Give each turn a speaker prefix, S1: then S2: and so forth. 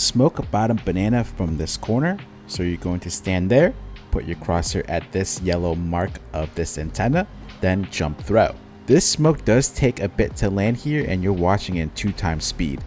S1: smoke a bottom banana from this corner. So you're going to stand there, put your crosshair at this yellow mark of this antenna, then jump throw. This smoke does take a bit to land here and you're watching in 2 times speed.